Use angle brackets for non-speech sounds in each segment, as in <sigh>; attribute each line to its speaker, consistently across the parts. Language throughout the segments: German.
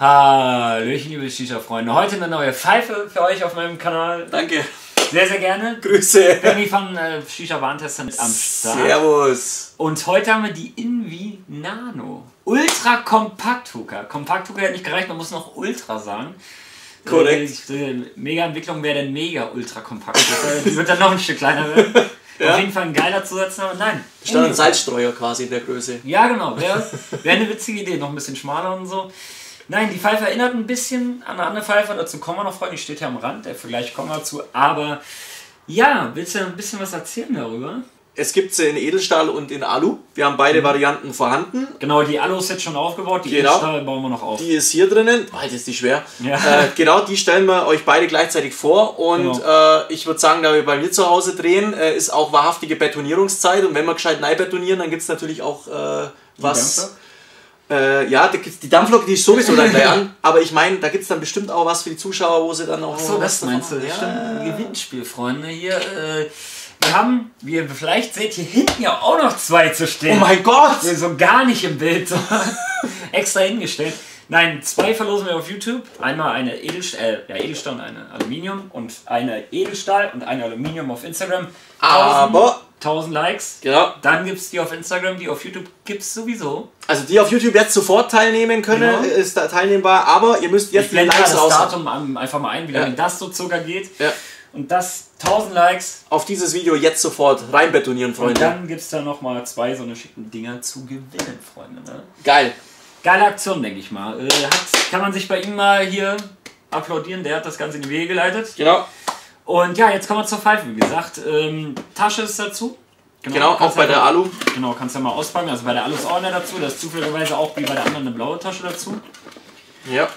Speaker 1: Hallöchen, liebe Shisha-Freunde. Heute eine neue Pfeife für euch auf meinem Kanal.
Speaker 2: Danke.
Speaker 1: Sehr, sehr gerne.
Speaker 2: Grüße.
Speaker 1: Benny von äh, Shisha Warntester mit am Start.
Speaker 2: Servus.
Speaker 1: Und heute haben wir die Invi Nano. Ultra Kompakt Hooker. Kompakt Hooker hat nicht gereicht, man muss noch Ultra sagen.
Speaker 2: Korrekt.
Speaker 1: Äh, äh, mega Entwicklung wäre dann mega ultra kompakt. Hooker. Die wird dann noch ein Stück kleiner werden. <laughs>
Speaker 2: Ja.
Speaker 1: Auf jeden Fall ein geiler Zusatzname. Nein.
Speaker 2: Stand ein. Salzstreuer quasi in der Größe.
Speaker 1: Ja, genau. Wäre wär eine witzige Idee. Noch ein bisschen schmaler und so. Nein, die Pfeife erinnert ein bisschen an eine andere Pfeife. Dazu kommen wir noch, Freunde. Die steht ja am Rand. Der Vergleich kommen wir dazu. Aber ja, willst du ein bisschen was erzählen darüber?
Speaker 2: Es gibt sie in Edelstahl und in Alu. Wir haben beide Varianten vorhanden.
Speaker 1: Genau, die Alu ist jetzt schon aufgebaut. Die
Speaker 2: Genau.
Speaker 1: Edelstahl bauen wir noch auf.
Speaker 2: Die ist hier drinnen. Alter, ist die schwer.
Speaker 1: Ja.
Speaker 2: Äh, genau, die stellen wir euch beide gleichzeitig vor. Und
Speaker 1: Genau.
Speaker 2: äh, ich würde sagen, da wir bei mir zu Hause drehen, äh, ist auch wahrhaftige Betonierungszeit. Und wenn wir gescheit neu betonieren, dann gibt es natürlich auch äh, was. Äh, ja, gibt's, die Dampflok, die ist sowieso dann <laughs> gleich an. Aber ich meine, da gibt es dann bestimmt auch was für die Zuschauer, wo sie dann auch.
Speaker 1: So,
Speaker 2: noch
Speaker 1: das
Speaker 2: was
Speaker 1: meinst du?
Speaker 2: Ja.
Speaker 1: ein Gewinnspiel, Freunde. Hier, äh, wir haben, wie ihr vielleicht seht, hier hinten ja auch noch zwei zu stehen.
Speaker 2: Oh mein Gott!
Speaker 1: So gar nicht im Bild, so <laughs> extra hingestellt. Nein, zwei verlosen wir auf YouTube. Einmal eine Edelstahl, äh, ja, Edelstahl und eine Aluminium und eine Edelstahl und eine Aluminium auf Instagram.
Speaker 2: Aber-
Speaker 1: 1000 Likes.
Speaker 2: Genau.
Speaker 1: Dann gibt es die auf Instagram, die auf YouTube gibt es sowieso.
Speaker 2: Also die auf YouTube jetzt sofort teilnehmen können,
Speaker 1: Genau.
Speaker 2: ist da teilnehmbar, aber ihr müsst
Speaker 1: Ich
Speaker 2: jetzt die
Speaker 1: blende mal
Speaker 2: Likes
Speaker 1: das. Datum einfach mal ein, wie lange
Speaker 2: Ja.
Speaker 1: das so circa geht.
Speaker 2: Ja.
Speaker 1: Und das 1000 Likes.
Speaker 2: Auf dieses Video jetzt sofort reinbetonieren,
Speaker 1: Und
Speaker 2: Freunde.
Speaker 1: dann gibt es da nochmal zwei so eine schicken Dinger zu gewinnen, Freunde. Ne?
Speaker 2: Geil.
Speaker 1: Geile Aktion, denke ich mal. Äh, hat, kann man sich bei ihm mal hier applaudieren, der hat das Ganze in die Wege geleitet.
Speaker 2: Genau.
Speaker 1: Und ja, jetzt kommen wir zur Pfeife, wie gesagt. Ähm, Tasche ist dazu.
Speaker 2: Genau, auch
Speaker 1: kannst
Speaker 2: bei
Speaker 1: ja
Speaker 2: der
Speaker 1: mal-
Speaker 2: Alu.
Speaker 1: Genau, kannst ja mal auspacken. Also bei der Alu ist auch eine dazu. Da ist zufälligerweise auch wie bei der anderen eine blaue Tasche dazu.
Speaker 2: Ja.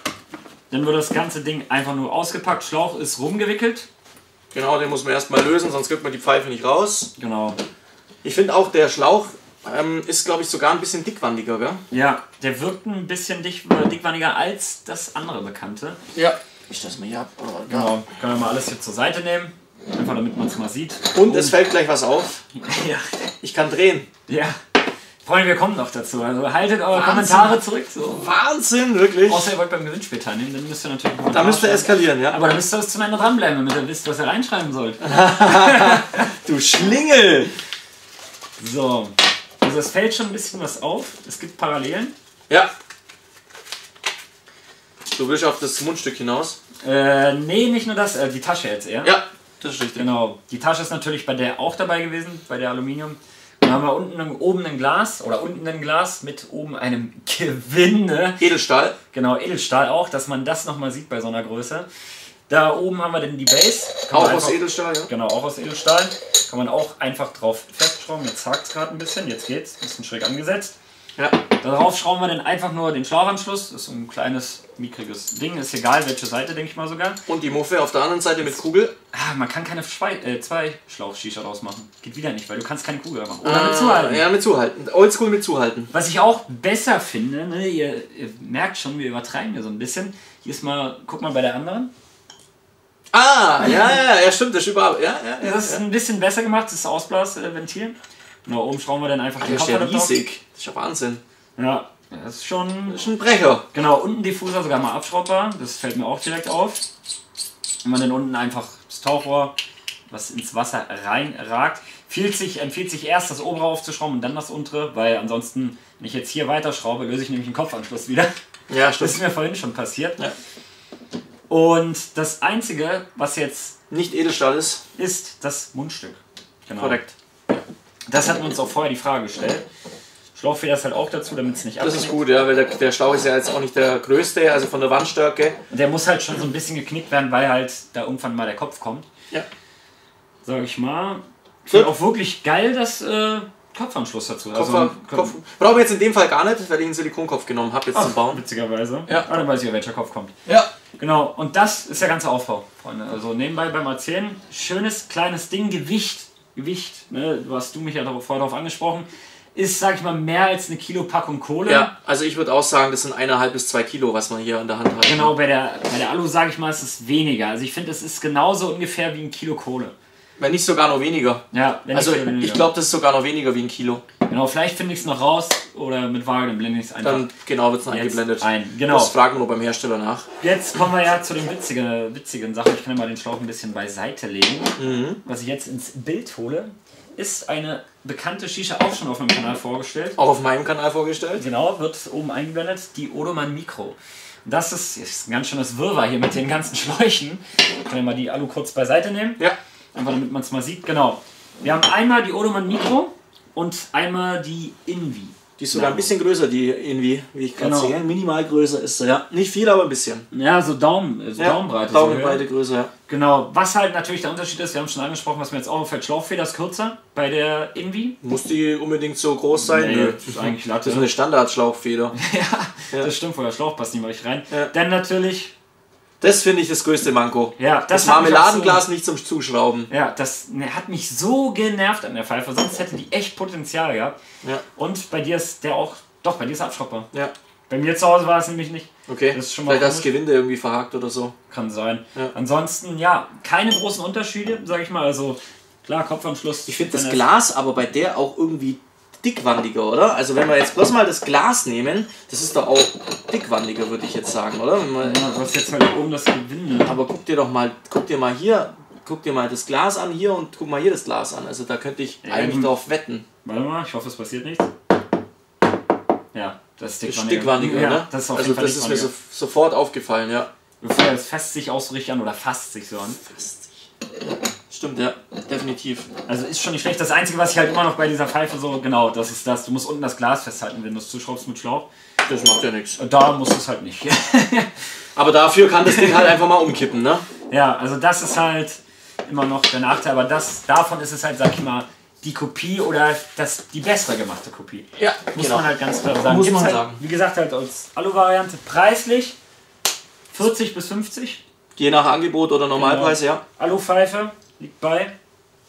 Speaker 1: Dann wird das ganze Ding einfach nur ausgepackt. Schlauch ist rumgewickelt.
Speaker 2: Genau, den muss man erstmal lösen, sonst kriegt man die Pfeife nicht raus.
Speaker 1: Genau.
Speaker 2: Ich finde auch, der Schlauch ähm, ist, glaube ich, sogar ein bisschen dickwandiger, gell?
Speaker 1: Ja, der wirkt ein bisschen dick, äh, dickwandiger als das andere bekannte.
Speaker 2: Ja. Ich das mal hier ab. Oh, da.
Speaker 1: Genau. Können wir mal alles hier zur Seite nehmen. Einfach damit man es mal sieht.
Speaker 2: Und es fällt gleich was auf. <laughs>
Speaker 1: Ja.
Speaker 2: Ich kann drehen.
Speaker 1: Ja. Freunde, wir kommen noch dazu. Also haltet eure
Speaker 2: Wahnsinn.
Speaker 1: Kommentare zurück. So.
Speaker 2: Wahnsinn, wirklich.
Speaker 1: Außer ihr wollt beim Gewinnspiel teilnehmen, dann müsst ihr natürlich.
Speaker 2: Da müsste
Speaker 1: schreiben.
Speaker 2: eskalieren, ja?
Speaker 1: Aber da müsst ihr bis zum Ende dranbleiben, damit ihr wisst, was ihr reinschreiben sollt. <laughs>
Speaker 2: Du Schlingel!
Speaker 1: So. Also es fällt schon ein bisschen was auf. Es gibt Parallelen.
Speaker 2: Ja. Du willst auf das Mundstück hinaus?
Speaker 1: Äh, nee, nicht nur das, äh, die Tasche jetzt eher.
Speaker 2: Ja, das ist richtig.
Speaker 1: Genau. Die Tasche ist natürlich bei der auch dabei gewesen, bei der Aluminium. Dann haben wir unten oben ein Glas oder unten ein Glas mit oben einem <laughs> Gewinde.
Speaker 2: Edelstahl.
Speaker 1: Genau, Edelstahl auch, dass man das nochmal sieht bei so einer Größe. Da oben haben wir dann die Base. Kann
Speaker 2: Auch
Speaker 1: man
Speaker 2: aus
Speaker 1: einfach-
Speaker 2: Edelstahl, ja?
Speaker 1: Genau, auch aus Edelstahl. Kann man auch einfach drauf festschrauben. Jetzt hakt es gerade ein bisschen. Jetzt geht's. Bisschen schräg angesetzt.
Speaker 2: Ja.
Speaker 1: Darauf schrauben wir dann einfach nur den Schlauchanschluss. Das ist so ein kleines, mickriges Ding. Ist egal, welche Seite, denke ich mal sogar.
Speaker 2: Und die Muffe auf der anderen Seite mit Kugel.
Speaker 1: Ah, man kann keine Schwei äh, zwei Schlauch-Shisha draus machen. Geht wieder nicht, weil du kannst keine Kugel machen. Oder mit zuhalten.
Speaker 2: Ah, Ja, mit zuhalten. Oldschool mit zuhalten.
Speaker 1: Was ich auch besser finde, ne, ihr, ihr merkt schon, wir übertreiben hier so ein bisschen. Hier ist mal, guck mal bei der anderen.
Speaker 2: Ah, ja, ja, ja, stimmt, das ist überall. Ja, ja, ja.
Speaker 1: Das ist ein bisschen besser gemacht, das Ausblasventil. Genau, oben schrauben wir dann einfach den
Speaker 2: Das ist ja riesig. Das ist ja Wahnsinn.
Speaker 1: Ja, das ist schon.
Speaker 2: Das ist ein Brecher.
Speaker 1: Genau, unten Diffuser sogar mal abschraubbar. Das fällt mir auch direkt auf. Wenn man dann unten einfach das Tauchrohr, was ins Wasser reinragt, empfiehlt sich, empfiehlt sich erst das obere aufzuschrauben und dann das untere, weil ansonsten, wenn ich jetzt hier weiter schraube, löse ich nämlich den Kopfanschluss wieder.
Speaker 2: Ja,
Speaker 1: Das
Speaker 2: stimmt.
Speaker 1: ist mir vorhin schon passiert.
Speaker 2: Ja.
Speaker 1: Und das Einzige, was jetzt
Speaker 2: Nicht Edelstahl ist.
Speaker 1: ist, das Mundstück. Genau.
Speaker 2: Korrekt.
Speaker 1: Das hatten wir uns auch vorher die Frage gestellt. Schlauchfeder ist halt auch dazu, damit es nicht
Speaker 2: Das ist
Speaker 1: abknickt.
Speaker 2: gut, ja, weil der, der Schlauch ist ja jetzt auch nicht der größte, also von der Wandstärke.
Speaker 1: Der muss halt schon so ein bisschen geknickt werden, weil halt da irgendwann mal der Kopf kommt.
Speaker 2: Ja.
Speaker 1: Sag ich mal. Ich finde auch wirklich geil, dass äh, Kopfanschluss dazu.
Speaker 2: Kopf,
Speaker 1: also,
Speaker 2: Kopf, brauchen wir jetzt in dem Fall gar nicht, weil ich einen Silikonkopf genommen habe jetzt zum
Speaker 1: Ach,
Speaker 2: Bauen.
Speaker 1: witzigerweise.
Speaker 2: Ja.
Speaker 1: Ah, dann weiß ich ja, welcher Kopf kommt.
Speaker 2: Ja.
Speaker 1: Genau, und das ist der ganze Aufbau, Freunde. Also nebenbei beim Erzählen, schönes kleines Ding, Gewicht, Gewicht, ne, du hast du mich ja vorher darauf angesprochen, ist, sag ich mal, mehr als eine Kilo Packung Kohle.
Speaker 2: Ja, also ich würde auch sagen, das sind eineinhalb bis zwei Kilo, was man hier in der Hand hat.
Speaker 1: Genau, bei der, bei der Alu, sage ich mal, ist es weniger. Also ich finde, es ist genauso ungefähr wie ein Kilo Kohle.
Speaker 2: Wenn nicht sogar noch weniger.
Speaker 1: Ja,
Speaker 2: Also ich glaube, das ist sogar noch weniger wie ein Kilo.
Speaker 1: Genau, vielleicht finde ich es noch raus oder mit Waage, dann blende ich es einfach
Speaker 2: Dann genau wird es
Speaker 1: jetzt
Speaker 2: eingeblendet.
Speaker 1: ein. Genau.
Speaker 2: Das fragen wir nur beim Hersteller nach.
Speaker 1: Jetzt kommen wir ja zu den witzigen, witzigen Sachen. Ich kann ja mal den Schlauch ein bisschen beiseite legen.
Speaker 2: Mhm.
Speaker 1: Was ich jetzt ins Bild hole, ist eine bekannte Shisha auch schon auf meinem Kanal vorgestellt.
Speaker 2: Auch auf meinem Kanal vorgestellt.
Speaker 1: Genau, wird oben eingeblendet, die Odoman Micro. Das ist, ist ein ganz schönes Wirrwarr hier mit den ganzen Schläuchen. Kann ja mal die Alu kurz beiseite nehmen,
Speaker 2: Ja.
Speaker 1: einfach damit man es mal sieht. Genau. Wir haben einmal die Odoman Micro und einmal die Invi.
Speaker 2: Die ist sogar ein bisschen größer, die irgendwie, wie ich gerade
Speaker 1: Genau.
Speaker 2: sehe. Minimal größer ist sie, ja. Nicht viel, aber ein bisschen.
Speaker 1: Ja, so Daumen, so
Speaker 2: Ja,
Speaker 1: Daumenbreite.
Speaker 2: Daumenbreite
Speaker 1: so, ja.
Speaker 2: größer, ja.
Speaker 1: Genau. Was halt natürlich der Unterschied ist, wir haben schon angesprochen, was mir jetzt auch auffällt, Schlauchfeder ist kürzer bei der Invi.
Speaker 2: Muss die unbedingt so groß sein?
Speaker 1: Nee, das ist eigentlich Latte.
Speaker 2: Das ist eine Standardschlauchfeder. <laughs>
Speaker 1: ja, das stimmt, wo der Schlauch passt nicht richtig rein.
Speaker 2: Ja.
Speaker 1: Dann natürlich,
Speaker 2: Das finde ich das größte Manko.
Speaker 1: ja,
Speaker 2: Das,
Speaker 1: das,
Speaker 2: Marmeladenglas nicht zum Zuschrauben.
Speaker 1: So, ja, das ne, hat mich so genervt an der Pfeife, sonst hätte die echt Potenzial gehabt.
Speaker 2: Ja.
Speaker 1: Und bei dir ist der auch, doch, bei dir ist er Abschrauber.
Speaker 2: Ja.
Speaker 1: Bei mir zu Hause war es nämlich nicht.
Speaker 2: Okay.
Speaker 1: Das ist schon mal
Speaker 2: Vielleicht das
Speaker 1: komisch.
Speaker 2: Gewinde irgendwie verhakt oder so.
Speaker 1: Kann sein.
Speaker 2: Ja.
Speaker 1: Ansonsten, ja, keine großen Unterschiede, sag ich mal. Also, klar, Kopfanschluss.
Speaker 2: Ich finde das Glas aber bei der auch irgendwie dickwandiger, oder? Also wenn wir jetzt bloß mal das Glas nehmen, das ist doch auch dickwandiger, würde ich jetzt sagen, oder? Wenn man,
Speaker 1: Ja, du hast jetzt halt oben das Gewinde.
Speaker 2: aber guck dir doch mal, guck dir mal hier, guck dir mal das Glas an hier und guck mal hier das Glas an. Also da könnte ich
Speaker 1: Ja,
Speaker 2: eigentlich drauf wetten.
Speaker 1: Warte mal, ich hoffe, es passiert nichts. Ja, das ist
Speaker 2: Das ist
Speaker 1: dickwandiger.
Speaker 2: dickwandiger,
Speaker 1: ja,
Speaker 2: ne?
Speaker 1: Das ist auf
Speaker 2: also das ist mir so, sofort aufgefallen, ja.
Speaker 1: Das fasst sich auch so richtig an oder fasst sich so an.
Speaker 2: Stimmt, ja, definitiv.
Speaker 1: Also ist schon nicht schlecht. Das Einzige, was ich halt immer noch bei dieser Pfeife so, genau, das ist das. Du musst unten das Glas festhalten, wenn du es zuschraubst mit Schlauch.
Speaker 2: Das macht ja nichts.
Speaker 1: Und Da musst du es halt nicht. <laughs>
Speaker 2: Aber dafür kann das Ding halt einfach mal umkippen, ne?
Speaker 1: ja, also das ist halt immer noch der Nachteil. Aber das, davon ist es halt, sag ich mal, die Kopie oder das, die bessere gemachte Kopie.
Speaker 2: Ja,
Speaker 1: Muss man halt ganz klar sagen.
Speaker 2: Muss
Speaker 1: Gibt's
Speaker 2: man
Speaker 1: halt,
Speaker 2: sagen.
Speaker 1: Wie gesagt, halt als Alu-Variante. Preislich 40 bis 50.
Speaker 2: Je nach Angebot oder Normalpreis, ja.
Speaker 1: Alu-Pfeife liegt bei.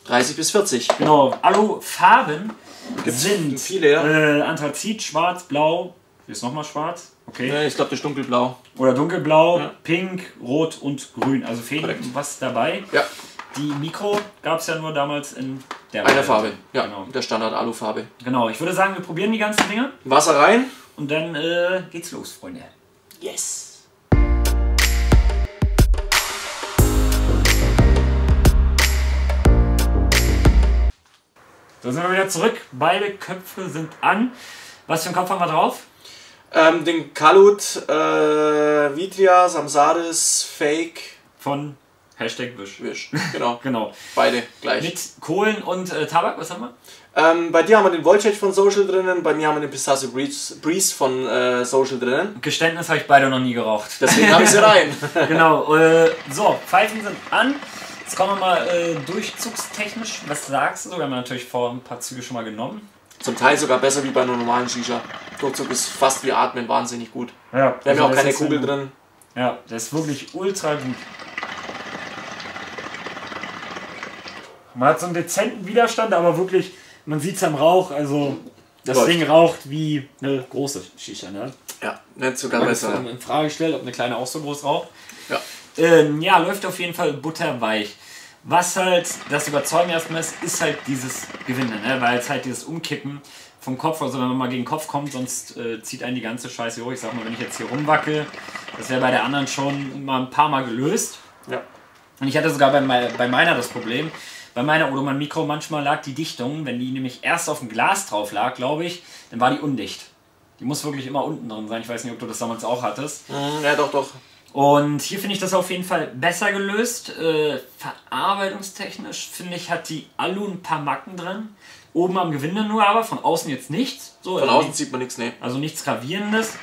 Speaker 2: 30 bis 40.
Speaker 1: Genau, Alu-Farben sind
Speaker 2: viele, ja.
Speaker 1: äh, Anthrazit, schwarz, blau. Hier ist nochmal schwarz. Okay.
Speaker 2: Ja, ich glaube, das ist dunkelblau.
Speaker 1: Oder dunkelblau,
Speaker 2: Ja.
Speaker 1: pink, rot und grün. Also fehlt
Speaker 2: Korrekt.
Speaker 1: was dabei.
Speaker 2: Ja,
Speaker 1: Die Mikro gab es ja nur damals in der
Speaker 2: eine
Speaker 1: Variante.
Speaker 2: Farbe. Ja,
Speaker 1: Genau.
Speaker 2: der Standard-Alufarbe.
Speaker 1: genau, ich würde sagen, wir probieren die ganzen Dinge
Speaker 2: Wasser rein.
Speaker 1: und dann äh, geht's los, Freunde.
Speaker 2: Yes.
Speaker 1: Da sind wir wieder zurück. Beide Köpfe sind an. Was für ein Kopf haben wir drauf?
Speaker 2: Ähm, den Kalut, äh, Vitria, Samsaris, Fake,
Speaker 1: Von Hashtag Wisch.
Speaker 2: Wisch. Genau, <laughs>
Speaker 1: Genau.
Speaker 2: beide gleich.
Speaker 1: Mit Kohlen und äh, Tabak, was haben wir?
Speaker 2: Ähm, bei dir haben wir den Voltage von Social drinnen, bei mir haben wir den Pistachio Breeze, Breeze von äh, Social drinnen.
Speaker 1: Geständnis habe ich beide noch nie geraucht.
Speaker 2: Deswegen habe ich sie rein. <laughs>
Speaker 1: genau. Äh, so, Pfeifen sind an. Jetzt kommen wir mal äh, durchzugstechnisch. Was sagst du? Wir haben natürlich vor ein paar Züge schon mal genommen.
Speaker 2: Zum Teil sogar besser wie bei einer normalen Shisha. Durchzug ist fast wie Atmen, wahnsinnig gut.
Speaker 1: Ja,
Speaker 2: Wir haben ja auch keine Kugel drin.
Speaker 1: Ja, das ist wirklich ultra gut. Man hat so einen dezenten Widerstand, aber wirklich, man sieht es am Rauch, also das
Speaker 2: Läuft.
Speaker 1: Ding raucht wie eine große Shisha. Ne?
Speaker 2: Ja, nicht sogar
Speaker 1: Man
Speaker 2: besser.
Speaker 1: in Frage gestellt, ob eine kleine auch so groß raucht.
Speaker 2: Ja.
Speaker 1: Ähm, ja, läuft auf jeden Fall butterweich. Was halt das Überzeugen erstmal ist, ist halt dieses Gewinnen, ne? weil es halt dieses Umkippen vom Kopf, also wenn man mal gegen den Kopf kommt, sonst äh, zieht einen die ganze Scheiße hoch. Ich sag mal, wenn ich jetzt hier rumwackel, das wäre bei der anderen schon mal ein paar Mal gelöst.
Speaker 2: Ja.
Speaker 1: Und ich hatte sogar bei, bei meiner das Problem, bei meiner Odoman Mikro manchmal lag die Dichtung, wenn die nämlich erst auf dem Glas drauf lag, glaube ich, dann war die undicht. Die muss wirklich immer unten drin sein. Ich weiß nicht, ob du das damals auch hattest.
Speaker 2: Mhm, ja, doch, doch.
Speaker 1: Und hier finde ich das auf jeden Fall besser gelöst. Äh, verarbeitungstechnisch finde ich, hat die Alu ein paar Macken drin. Oben am Gewinde nur, aber von außen jetzt nichts. So,
Speaker 2: Von
Speaker 1: also
Speaker 2: außen sieht man nichts, ne.
Speaker 1: also nichts Gravierendes.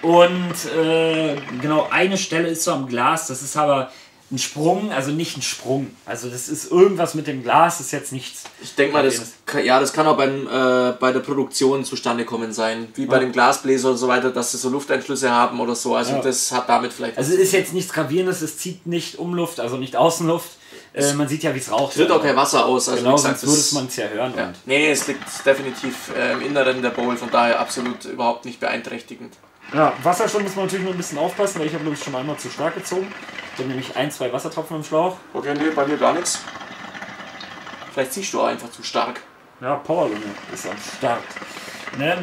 Speaker 1: Und äh, genau eine Stelle ist so am Glas, das ist aber ein Sprung, also nicht ein Sprung. Also das ist irgendwas mit dem Glas, ist jetzt nichts.
Speaker 2: Ich denke mal, das, kann- ja, das kann auch beim, äh, bei der Produktion zustande kommen sein. Wie bei
Speaker 1: Ja.
Speaker 2: dem Glasbläser und so weiter, dass sie so Lufteinschlüsse haben oder so. Also
Speaker 1: Ja.
Speaker 2: das hat damit vielleicht.
Speaker 1: Also es ist jetzt nichts Gravierendes, es zieht nicht Umluft, also nicht Außenluft. Äh, man sieht ja, wie es raucht.
Speaker 2: Es wird auch kein Wasser aus. Also
Speaker 1: Genau,
Speaker 2: gesagt,
Speaker 1: sonst würde
Speaker 2: das-
Speaker 1: man es ja hören.
Speaker 2: Ja. Nee, es liegt definitiv äh, im Inneren der Bowl, von daher absolut überhaupt nicht beeinträchtigend.
Speaker 1: Ja, Wasserstand muss man natürlich nur ein bisschen aufpassen, weil ich habe glaube ich schon einmal zu stark gezogen. Ich habe nämlich ein, zwei Wassertropfen im Schlauch.
Speaker 2: Okay, nee, bei mir gar nichts. Vielleicht ziehst du auch einfach zu stark.
Speaker 1: Ja, Power ist am Start. Ne?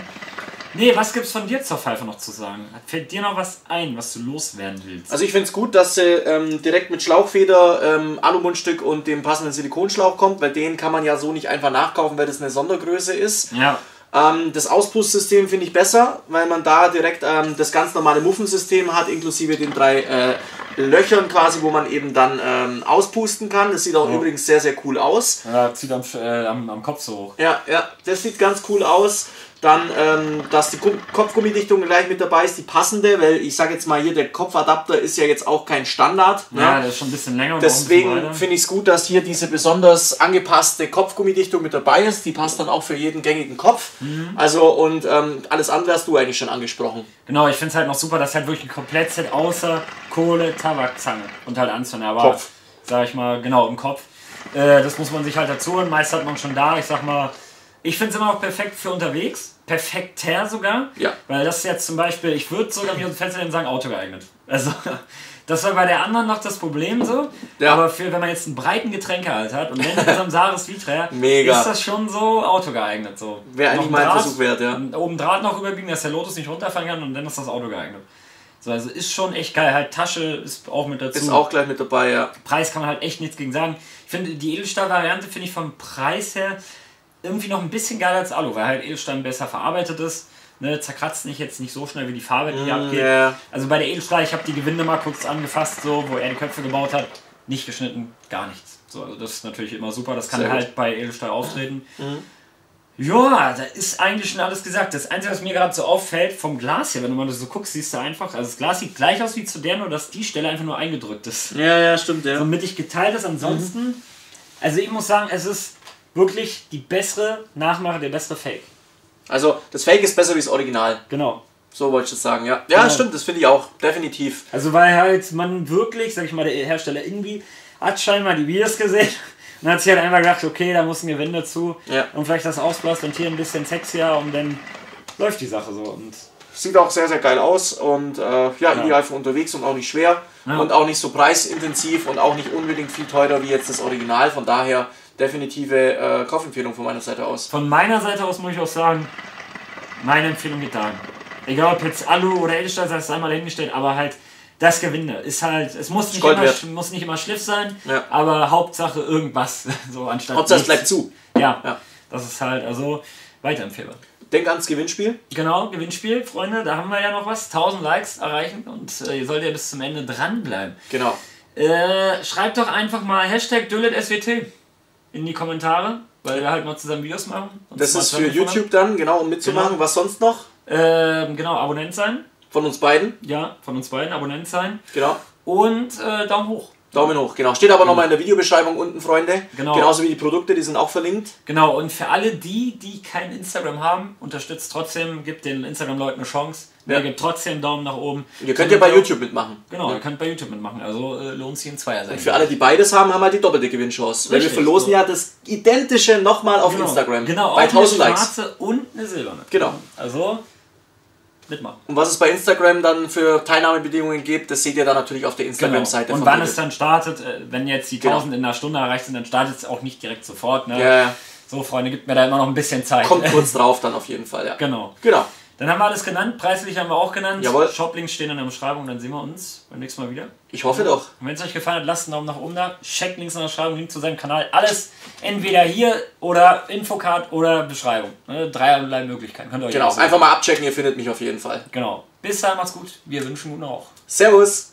Speaker 1: Nee, was gibt's von dir zur Pfeife noch zu sagen? Fällt dir noch was ein, was du loswerden willst?
Speaker 2: Also ich finde es gut, dass sie ähm, direkt mit Schlauchfeder, ähm, Alumundstück und dem passenden Silikonschlauch kommt, weil den kann man ja so nicht einfach nachkaufen, weil das eine Sondergröße ist.
Speaker 1: Ja.
Speaker 2: Ähm, das Auspustsystem finde ich besser, weil man da direkt ähm, das ganz normale Muffensystem hat, inklusive den drei äh, Löchern quasi, wo man eben dann ähm, auspusten kann. Das sieht auch
Speaker 1: Ja.
Speaker 2: übrigens sehr, sehr cool aus.
Speaker 1: Ja, zieht am, äh, am, am Kopf so hoch.
Speaker 2: Ja, ja, das sieht ganz cool aus. Dann, ähm, dass die Gu- Kopfgummidichtung gleich mit dabei ist, die passende, weil ich sage jetzt mal hier, der Kopfadapter ist ja jetzt auch kein Standard. ne?
Speaker 1: Ja, der ist schon ein bisschen länger
Speaker 2: Deswegen finde ich es gut, dass hier diese besonders angepasste Kopfgummidichtung mit dabei ist. Die passt dann auch für jeden gängigen Kopf.
Speaker 1: Mhm.
Speaker 2: Also und ähm, alles andere hast du eigentlich schon angesprochen.
Speaker 1: Genau, ich finde es halt noch super, dass halt wirklich ein Komplettset außer Kohle, Tabak, Zange und halt Anzünder. Aber,
Speaker 2: Kopf.
Speaker 1: sag ich mal, genau, im Kopf. Äh, das muss man sich halt dazu holen. Meist hat man schon da. Ich sag mal, ich finde es immer noch perfekt für unterwegs. Perfekter sogar.
Speaker 2: Ja.
Speaker 1: Weil das jetzt zum Beispiel, ich würde sogar mir Fenster sagen, Auto geeignet. Also, <laughs> das war bei der anderen noch das Problem so.
Speaker 2: Ja.
Speaker 1: Aber für, wenn man jetzt einen breiten Getränkehalt hat und wenn mit so einem Saris Vitra,
Speaker 2: Mega.
Speaker 1: ist das schon so Auto geeignet. So.
Speaker 2: Wäre eigentlich mal ein
Speaker 1: Draht,
Speaker 2: Versuch wert, ja.
Speaker 1: Oben Draht noch überbiegen, dass der Lotus nicht runterfallen kann und dann ist das Auto geeignet. So, also ist schon echt geil. Halt Tasche ist auch mit dazu.
Speaker 2: Ist auch gleich mit dabei, ja.
Speaker 1: Preis kann man halt echt nichts gegen sagen. Ich finde die Edelstahl-Variante finde ich vom Preis her irgendwie noch ein bisschen geiler als Alu, weil halt Edelstein besser verarbeitet ist. Ne, zerkratzt nicht jetzt nicht so schnell wie die Farbe, die abgeht.
Speaker 2: Mm, ja.
Speaker 1: Also bei der Edelstahl, ich habe die Gewinde mal kurz angefasst, so wo er die Köpfe gebaut hat, nicht geschnitten, gar nichts. So, also das ist natürlich immer super. Das kann
Speaker 2: Sehr gut. Mhm.
Speaker 1: halt bei Edelstahl auftreten. Ja, da ist eigentlich schon alles gesagt. Das Einzige, was mir gerade so auffällt, vom Glas hier, wenn du mal so guckst, siehst du einfach, also das Glas sieht gleich aus wie zu der, nur dass die Stelle einfach nur eingedrückt ist
Speaker 2: Ja, ja, stimmt, ja.
Speaker 1: so mittig geteilt ist. Ansonsten,
Speaker 2: Mhm.
Speaker 1: also ich muss sagen, es ist wirklich die bessere Nachmache, der bessere Fake.
Speaker 2: Also das Fake ist besser wie das Original.
Speaker 1: Genau.
Speaker 2: So wollte ich das sagen, ja. Ja,
Speaker 1: Genau.
Speaker 2: stimmt, das finde ich auch, definitiv.
Speaker 1: Also weil halt man wirklich, sag ich mal, der Hersteller irgendwie hat scheinbar die Videos gesehen <laughs> und hat sich halt einfach gedacht, okay, da muss ein Gewinn dazu
Speaker 2: Ja.
Speaker 1: und vielleicht das Ausblast und hier ein bisschen sexier und dann läuft die Sache so. Und
Speaker 2: Sieht auch sehr, sehr geil aus und äh, ja, ideal für unterwegs und auch nicht schwer
Speaker 1: Ja.
Speaker 2: und auch nicht so preisintensiv und auch nicht unbedingt viel teurer wie jetzt das Original. Von daher definitive äh, Kaufempfehlung von meiner Seite aus.
Speaker 1: von meiner Seite aus muss ich auch sagen, meine Empfehlung geht dahin. Egal ob jetzt Alu oder Edelstahl, sei es einmal hingestellt, aber halt das Gewinde ist halt, es muss nicht, immer, muss nicht immer Schliff sein,
Speaker 2: Ja.
Speaker 1: aber Hauptsache irgendwas, <laughs> so anstatt
Speaker 2: Hauptsache es bleibt zu.
Speaker 1: Ja,
Speaker 2: Ja.
Speaker 1: das ist halt, also weiterempfehlbar.
Speaker 2: Denk ans Gewinnspiel.
Speaker 1: Genau, Gewinnspiel, Freunde, da haben wir ja noch was, 1000 Likes erreichen und äh, ihr solltet ja bis zum Ende dranbleiben.
Speaker 2: Genau.
Speaker 1: Äh, schreibt doch einfach mal Hashtag DülletSWT in die Kommentare, weil wir halt mal zusammen Videos machen. und
Speaker 2: Das ist für YouTube dann, genau, um mitzumachen.
Speaker 1: Genau.
Speaker 2: Was sonst noch?
Speaker 1: Ähm, genau, Abonnent sein.
Speaker 2: Von uns beiden.
Speaker 1: Ja, von uns beiden Abonnent sein.
Speaker 2: Genau.
Speaker 1: Und äh, Daumen hoch.
Speaker 2: Daumen hoch, genau. Steht aber nochmal in der Videobeschreibung unten, Freunde.
Speaker 1: Genau.
Speaker 2: Genauso wie die Produkte, die sind auch verlinkt.
Speaker 1: Genau, und für alle die, die kein Instagram haben, unterstützt trotzdem, gibt den Instagram-Leuten eine Chance.
Speaker 2: Ja.
Speaker 1: Ja. Gibt trotzdem einen Daumen nach oben.
Speaker 2: Ihr könnt ja bei YouTube mitmachen.
Speaker 1: Genau, ihr könnt bei YouTube mitmachen. Also äh, lohnt sich in Zweier sein.
Speaker 2: Für alle, die beides haben, haben wir die doppelte Gewinnchance. Weil wir verlosen
Speaker 1: so.
Speaker 2: ja das identische nochmal auf
Speaker 1: genau.
Speaker 2: Instagram.
Speaker 1: Genau,
Speaker 2: bei
Speaker 1: auch
Speaker 2: 1000
Speaker 1: eine
Speaker 2: Likes.
Speaker 1: schwarze und eine silberne.
Speaker 2: Genau.
Speaker 1: Also, mitmachen.
Speaker 2: Und was es bei Instagram dann für Teilnahmebedingungen gibt, das seht ihr dann natürlich auf der Instagram-Seite
Speaker 1: Genau. Und wann
Speaker 2: David.
Speaker 1: es dann startet, äh, wenn jetzt die
Speaker 2: Genau.
Speaker 1: 1000 in einer Stunde erreicht sind, dann startet es auch nicht direkt sofort. Ne?
Speaker 2: Ja, ja.
Speaker 1: So, Freunde, gibt mir da immer noch ein bisschen Zeit.
Speaker 2: Kommt <laughs> kurz drauf dann auf jeden Fall, ja.
Speaker 1: genau.
Speaker 2: Genau.
Speaker 1: Dann haben wir alles genannt. Preislich haben wir auch genannt.
Speaker 2: Jawohl.
Speaker 1: Shoplinks stehen in der Beschreibung. Dann sehen wir uns beim nächsten Mal wieder.
Speaker 2: Ich hoffe doch.
Speaker 1: Und wenn es euch gefallen hat, lasst einen Daumen nach oben da. Checkt Links in der Beschreibung, Link zu seinem Kanal. Alles entweder hier oder Infocard oder Beschreibung. Ne? Dreierlei Möglichkeiten. Könnt ihr euch
Speaker 2: Genau. Einfach mal abchecken, ihr findet mich auf jeden Fall.
Speaker 1: Genau. Bis dahin, macht's gut. Wir wünschen guten Rauch.
Speaker 2: Servus.